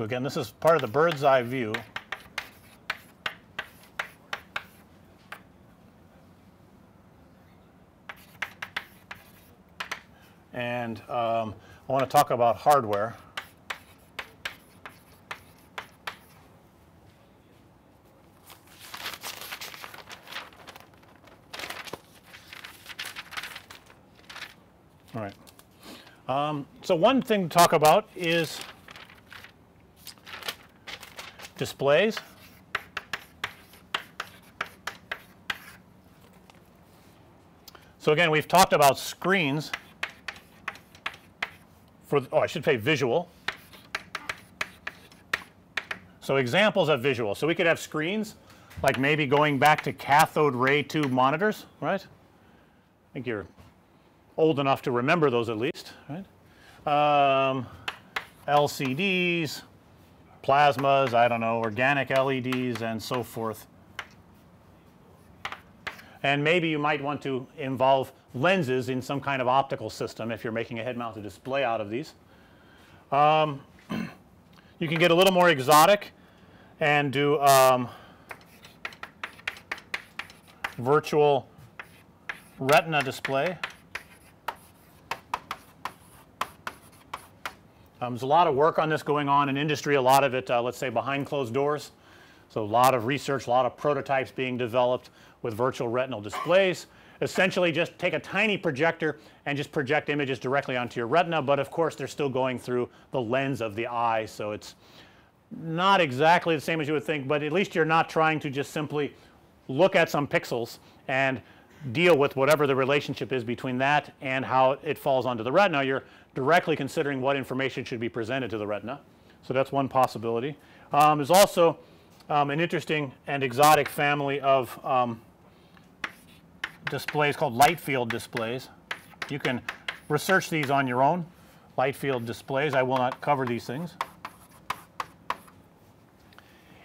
So again this is part of the bird's eye view. And um, I want to talk about hardware. All right. Um, so one thing to talk about is displays. So again we've talked about screens for oh I should say visual. So examples of visual. So we could have screens like maybe going back to cathode ray tube monitors right. I think you're old enough to remember those at least right. Um, LCDs, plasmas, I don't know, organic LEDs and so forth. And maybe you might want to involve lenses in some kind of optical system if you're making a head mounted display out of these. Um, you can get a little more exotic and do um, virtual retina display. Um, there's a lot of work on this going on in industry, a lot of it uh, let's say behind closed doors. So, a lot of research, a lot of prototypes being developed with virtual retinal displays. Essentially just take a tiny projector and just project images directly onto your retina, but of course they're still going through the lens of the eye. So, it's not exactly the same as you would think, but at least you're not trying to just simply look at some pixels and deal with whatever the relationship is between that and how it falls onto the retina. You're directly considering what information should be presented to the retina. So, that's one possibility. Um, there's also um, an interesting and exotic family of um, displays called light field displays. You can research these on your own light field displays. I will not cover these things.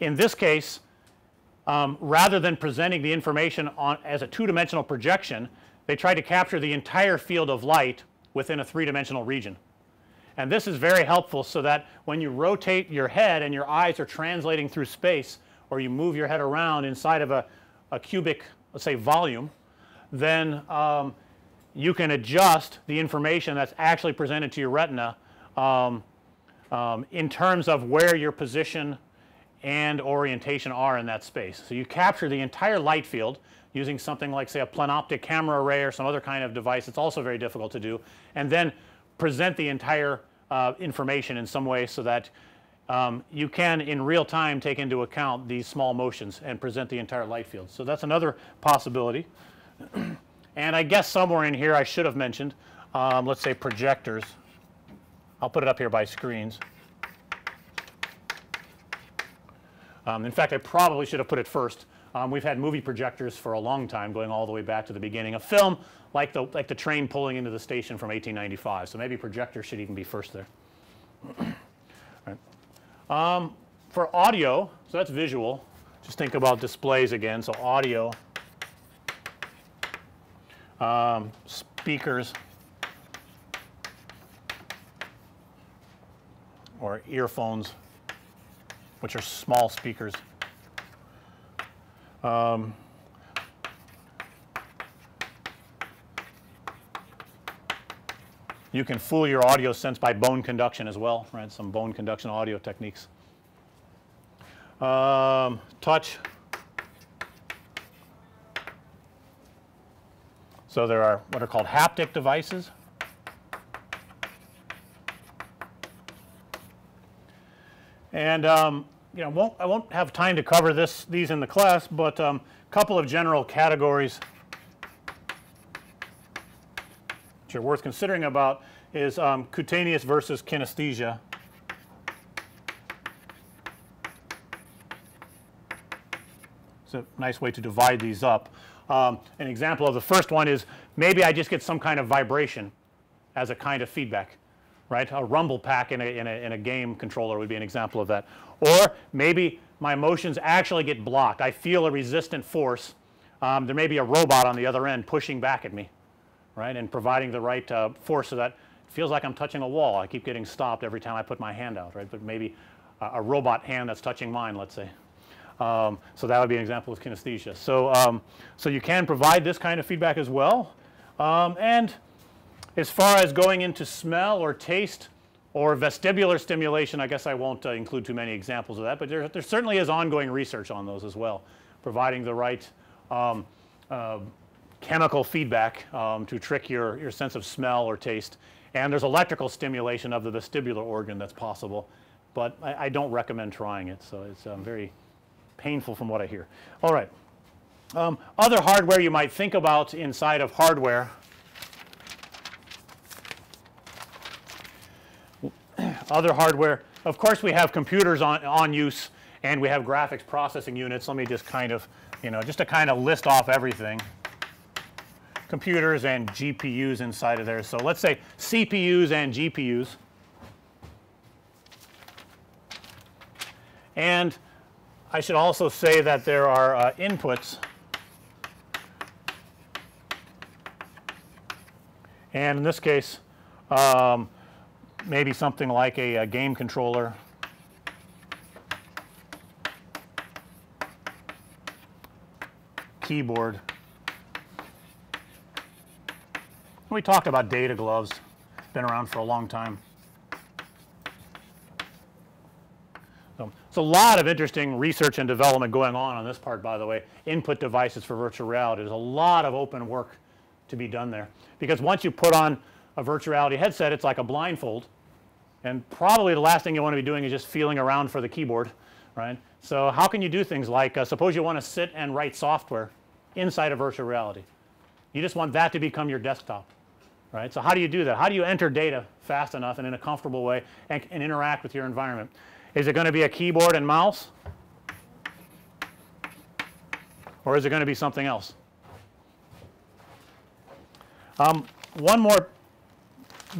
In this case um, rather than presenting the information on as a two dimensional projection they try to capture the entire field of light within a three dimensional region. And this is very helpful so that when you rotate your head and your eyes are translating through space or you move your head around inside of a, a cubic let's say volume then um, you can adjust the information that's actually presented to your retina um, um, in terms of where your position and orientation are in that space. So, you capture the entire light field using something like say a plenoptic camera array or some other kind of device it's also very difficult to do and then present the entire uh, information in some way so that um, you can in real time take into account these small motions and present the entire light field. So, that's another possibility. and I guess somewhere in here I should have mentioned um, let's say projectors. I'll put it up here by screens. Um, in fact, I probably should have put it first um, we've had movie projectors for a long time going all the way back to the beginning of film like the like the train pulling into the station from 1895. So, maybe projectors should even be first there. right. Um, for audio, so that's visual. Just think about displays again. So, audio, um, speakers or earphones which are small speakers. Um, you can fool your audio sense by bone conduction as well, right, some bone conduction audio techniques. Um, touch. So, there are what are called haptic devices. And um, you know won't I won't have time to cover this these in the class, but a um, couple of general categories which are worth considering about is um, cutaneous versus kinesthesia. It's a nice way to divide these up. Um, an example of the first one is maybe I just get some kind of vibration as a kind of feedback right. A rumble pack in a, in a, in a game controller would be an example of that. Or maybe my motions actually get blocked. I feel a resistant force. Um, there may be a robot on the other end pushing back at me, right, and providing the right uh, force so that it feels like I'm touching a wall. I keep getting stopped every time I put my hand out, right. But maybe a, a robot hand that's touching mine let's say. Um, so that would be an example of kinesthesia. So, um, so you can provide this kind of feedback as well. Um, and as far as going into smell or taste or vestibular stimulation, I guess I won't uh, include too many examples of that, but there, there certainly is ongoing research on those as well, providing the right um, uh, chemical feedback um, to trick your, your sense of smell or taste. And there's electrical stimulation of the vestibular organ that's possible, but I, I don't recommend trying it. So it's um, very painful from what I hear. All right. Um, other hardware you might think about inside of hardware. Other hardware, of course, we have computers on, on use and we have graphics processing units. Let me just kind of, you know, just to kind of list off everything. Computers and GPUs inside of there. So let's say CPUs and GPUs. And I should also say that there are uh, inputs and in this case um, maybe something like a, a game controller keyboard. We talked about data gloves, been around for a long time. So it's a lot of interesting research and development going on on this part by the way. Input devices for virtual reality. There's a lot of open work to be done there because once you put on a virtual reality headset it's like a blindfold and probably the last thing you want to be doing is just feeling around for the keyboard right. So how can you do things like uh, suppose you want to sit and write software inside of virtual reality. You just want that to become your desktop right. So how do you do that? How do you enter data fast enough and in a comfortable way and, and interact with your environment? Is it going to be a keyboard and mouse? Or is it going to be something else? Um, one more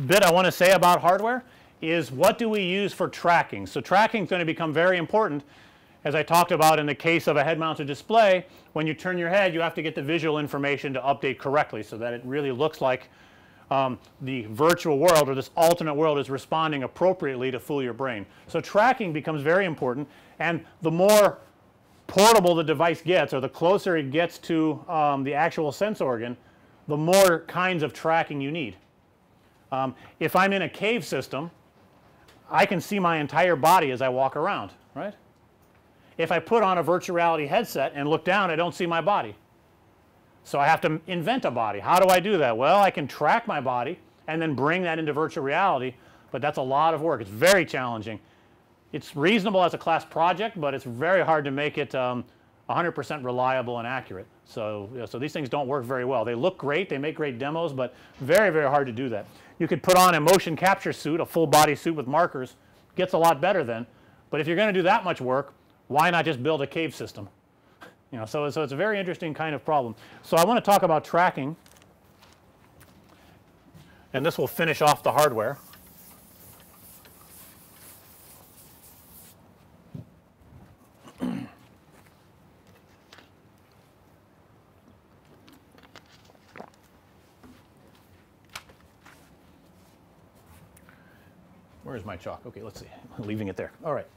bit I want to say about hardware is what do we use for tracking. So, tracking is going to become very important as I talked about in the case of a head mounted display when you turn your head you have to get the visual information to update correctly so that it really looks like um, the virtual world or this alternate world is responding appropriately to fool your brain. So, tracking becomes very important and the more portable the device gets or the closer it gets to um, the actual sense organ the more kinds of tracking you need. Um, if I'm in a cave system I can see my entire body as I walk around right. If I put on a virtual reality headset and look down I don't see my body so, I have to invent a body. How do I do that? Well, I can track my body and then bring that into virtual reality, but that's a lot of work. It's very challenging. It's reasonable as a class project, but it's very hard to make it 100% um, reliable and accurate. So, so these things don't work very well. They look great, they make great demos, but very, very hard to do that. You could put on a motion capture suit, a full body suit with markers, gets a lot better then. But if you're going to do that much work, why not just build a cave system? You know, so, so it's a very interesting kind of problem. So I want to talk about tracking and this will finish off the hardware. Where's my chalk? Okay, let's see. I'm leaving it there. All right.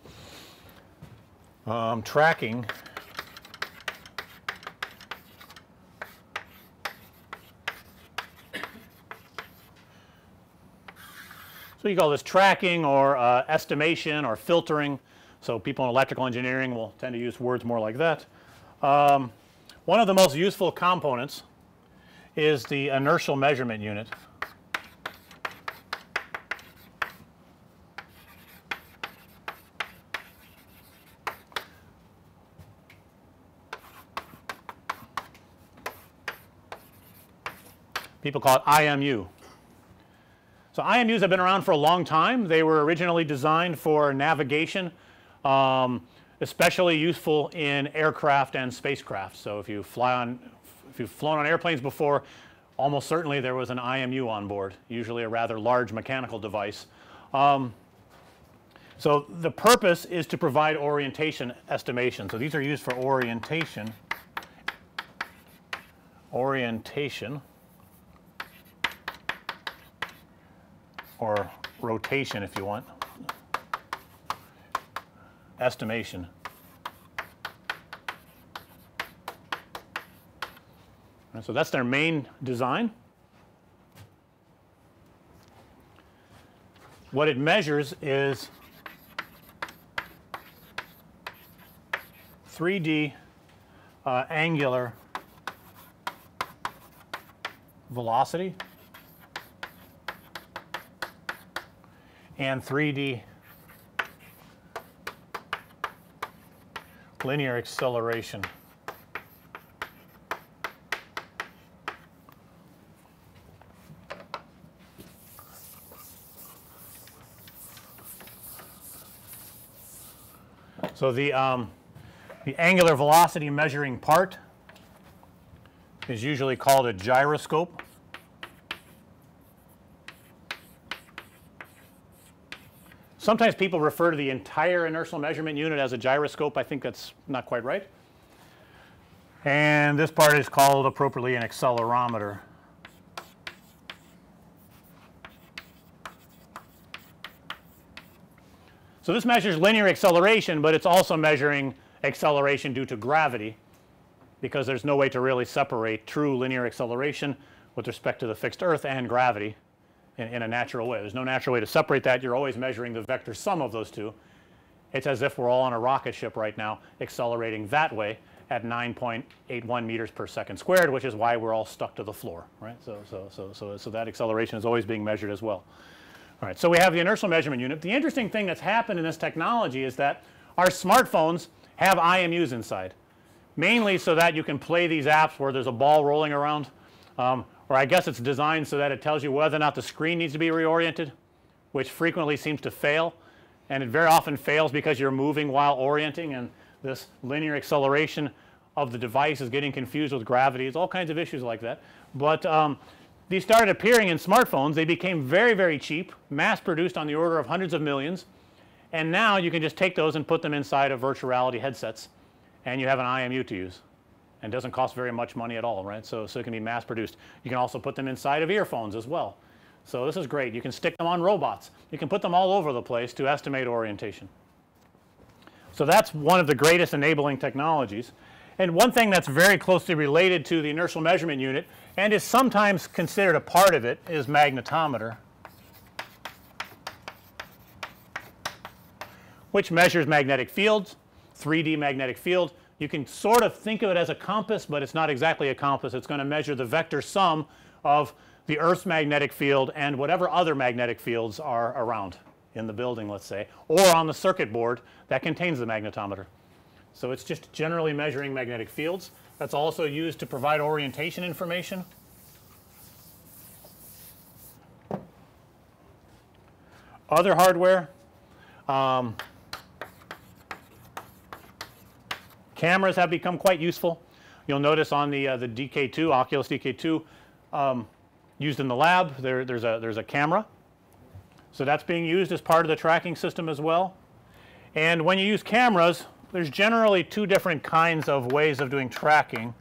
Um, tracking So you call this tracking or uh, estimation or filtering. So people in electrical engineering will tend to use words more like that. Um, one of the most useful components is the inertial measurement unit. People call it IMU. So IMUs have been around for a long time. They were originally designed for navigation, um, especially useful in aircraft and spacecraft. So if you fly on, if you've flown on airplanes before, almost certainly there was an IMU on board, usually a rather large mechanical device. Um, so the purpose is to provide orientation estimation. So these are used for orientation, orientation. Or rotation if you want. estimation. And so that's their main design. What it measures is 3D uh, angular velocity and 3D linear acceleration. So the, um, the angular velocity measuring part is usually called a gyroscope. Sometimes people refer to the entire inertial measurement unit as a gyroscope. I think that's not quite right. And this part is called appropriately an accelerometer. So this measures linear acceleration, but it's also measuring acceleration due to gravity because there's no way to really separate true linear acceleration with respect to the fixed earth and gravity in, in, a natural way. There's no natural way to separate that. You're always measuring the vector sum of those two. It's as if we're all on a rocket ship right now accelerating that way at 9.81 meters per second squared, which is why we're all stuck to the floor, right. So, so, so, so, so that acceleration is always being measured as well. All right, so we have the inertial measurement unit. The interesting thing that's happened in this technology is that our smartphones have IMUs inside, mainly so that you can play these apps where there's a ball rolling around, um, or I guess it's designed so that it tells you whether or not the screen needs to be reoriented, which frequently seems to fail, and it very often fails because you're moving while orienting and this linear acceleration of the device is getting confused with gravity. It's all kinds of issues like that. But um, these started appearing in smartphones. They became very, very cheap, mass produced on the order of hundreds of millions. And now you can just take those and put them inside of virtual reality headsets and you have an IMU to use and doesn't cost very much money at all, right. So, so it can be mass produced. You can also put them inside of earphones as well. So this is great. You can stick them on robots. You can put them all over the place to estimate orientation. So that's one of the greatest enabling technologies. And one thing that's very closely related to the inertial measurement unit and is sometimes considered a part of it is magnetometer, which measures magnetic fields, 3D magnetic field. You can sort of think of it as a compass, but it's not exactly a compass. It's going to measure the vector sum of the Earth's magnetic field and whatever other magnetic fields are around in the building, let's say, or on the circuit board that contains the magnetometer. So it's just generally measuring magnetic fields. That's also used to provide orientation information. Other hardware, um, cameras have become quite useful. You'll notice on the, uh, the DK2, Oculus DK2 um, used in the lab, there, there's, a, there's a camera. So that's being used as part of the tracking system as well. And when you use cameras, there's generally two different kinds of ways of doing tracking.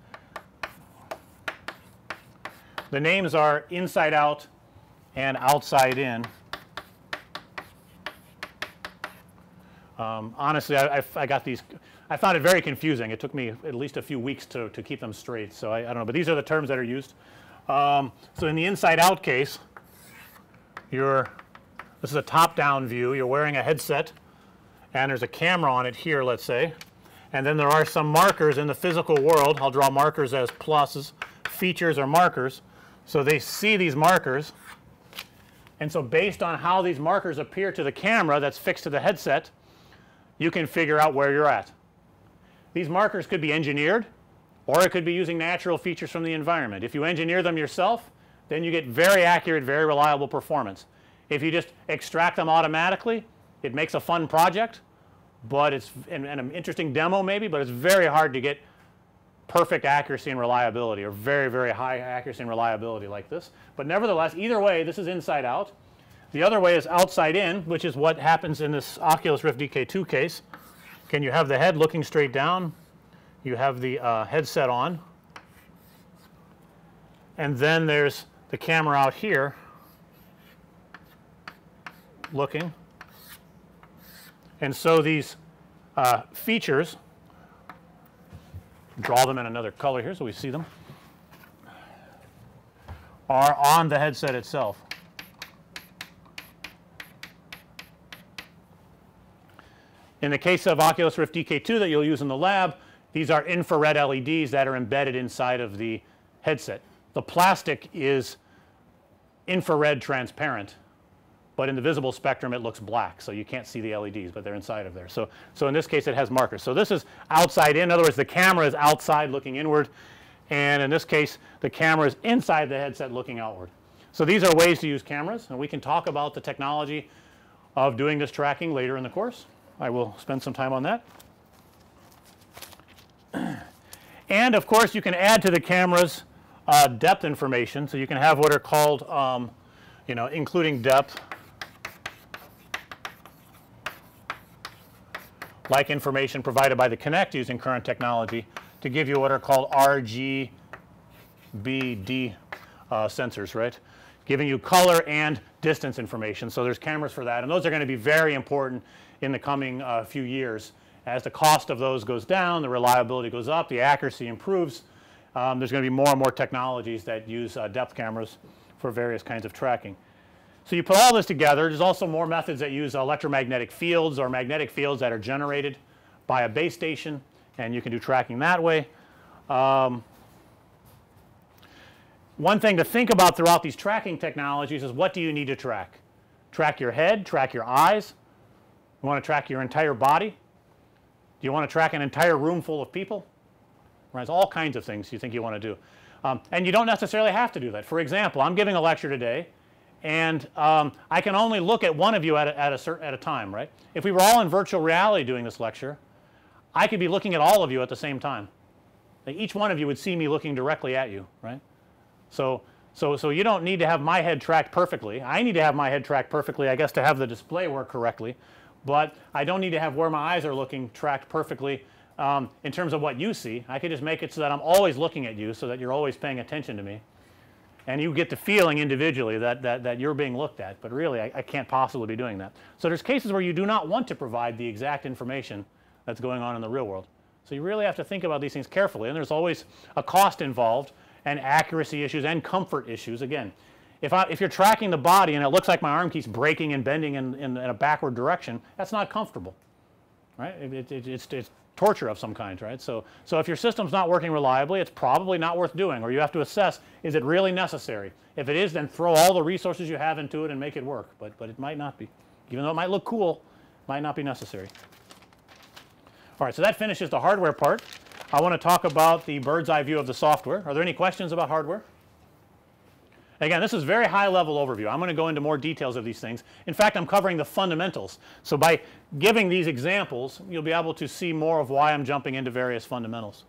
The names are inside out and outside in. Um, honestly, I, I, I, got these, I found it very confusing. It took me at least a few weeks to, to keep them straight. So I, I don't know, but these are the terms that are used. Um, so in the inside out case, you're, this is a top down view. You're wearing a headset and there's a camera on it here let's say and then there are some markers in the physical world I'll draw markers as pluses features or markers so they see these markers and so based on how these markers appear to the camera that's fixed to the headset you can figure out where you're at these markers could be engineered or it could be using natural features from the environment if you engineer them yourself then you get very accurate very reliable performance if you just extract them automatically it makes a fun project, but it's and, and an interesting demo maybe, but it's very hard to get perfect accuracy and reliability or very, very high accuracy and reliability like this. But nevertheless, either way, this is inside out. The other way is outside in, which is what happens in this Oculus Rift DK2 case. Can you have the head looking straight down? You have the uh, headset on. And then there's the camera out here looking. And so these uh, features draw them in another color here so we see them are on the headset itself. In the case of Oculus Rift DK2 that you'll use in the lab, these are infrared LEDs that are embedded inside of the headset. The plastic is infrared transparent, but in the visible spectrum it looks black. So, you can't see the LEDs, but they're inside of there. So, so in this case it has markers. So, this is outside in. In other words, the camera is outside looking inward and in this case the camera is inside the headset looking outward. So, these are ways to use cameras and we can talk about the technology of doing this tracking later in the course. I will spend some time on that. And of course, you can add to the cameras uh, depth information. So, you can have what are called um, you know including depth like information provided by the Kinect using current technology to give you what are called RGBD uh, sensors right giving you color and distance information. So, there's cameras for that and those are going to be very important in the coming uh, few years. As the cost of those goes down, the reliability goes up, the accuracy improves. Um, there's going to be more and more technologies that use uh, depth cameras for various kinds of tracking. So, you put all this together there's also more methods that use electromagnetic fields or magnetic fields that are generated by a base station and you can do tracking that way. Um, one thing to think about throughout these tracking technologies is what do you need to track? Track your head, track your eyes, you want to track your entire body? Do you want to track an entire room full of people? Right, all kinds of things you think you want to do. Um, and you don't necessarily have to do that. For example, I'm giving a lecture today and um, I can only look at one of you at a, at a certain at a time, right? If we were all in virtual reality doing this lecture, I could be looking at all of you at the same time. Each one of you would see me looking directly at you, right? So, so, so you don't need to have my head tracked perfectly. I need to have my head tracked perfectly, I guess, to have the display work correctly but I don't need to have where my eyes are looking tracked perfectly um, in terms of what you see. I could just make it so that I'm always looking at you so that you're always paying attention to me. And you get the feeling individually that, that, that you're being looked at, but really I, I can't possibly be doing that. So, there's cases where you do not want to provide the exact information that's going on in the real world. So, you really have to think about these things carefully and there's always a cost involved and accuracy issues and comfort issues. Again, if, I, if you're tracking the body and it looks like my arm keeps breaking and bending in, in, in a backward direction, that's not comfortable, right? It, it, it's, it's torture of some kind, right? So, so if your system's not working reliably, it's probably not worth doing, or you have to assess is it really necessary? If it is, then throw all the resources you have into it and make it work, but, but it might not be. Even though it might look cool, might not be necessary. All right, so that finishes the hardware part. I want to talk about the bird's eye view of the software. Are there any questions about hardware? Again, this is very high level overview. I'm going to go into more details of these things. In fact, I'm covering the fundamentals. So by giving these examples, you'll be able to see more of why I'm jumping into various fundamentals.